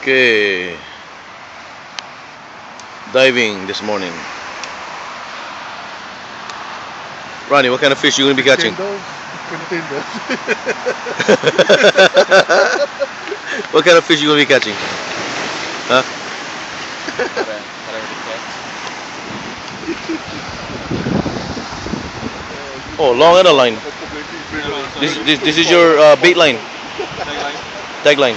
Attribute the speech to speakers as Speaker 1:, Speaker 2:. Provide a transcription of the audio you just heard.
Speaker 1: Okay. Diving this morning. Ronnie, what kind of fish you gonna be catching?
Speaker 2: Containers.
Speaker 1: what kind of fish you gonna be catching? Huh? Oh, long other line. This, this, this is your uh, bait line, tag line.